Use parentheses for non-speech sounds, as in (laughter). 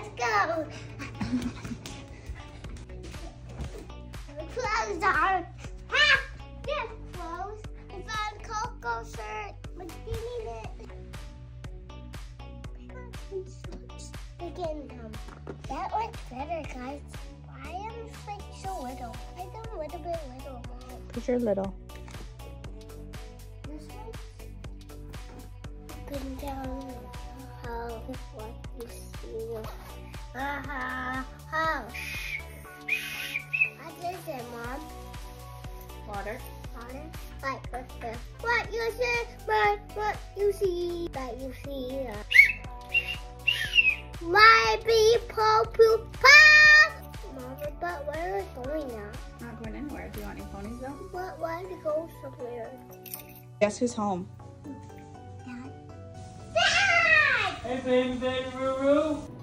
Let's go. (laughs) the clothes are. Ah! Yeah, clothes. I found Coco shirt. What's in it? Again, um, that looks better, guys. Why am like so little? I am a little bit little. Because you're little. This one? And down. You. What is it, Mom? Water. Water? Like the what you see, but what you see, that you see. Uh, my people poop Mama, but where are we going now? Not going anywhere. Do you want any ponies though? What? Why to go somewhere? Guess who's home? Baby, baby, Ruru.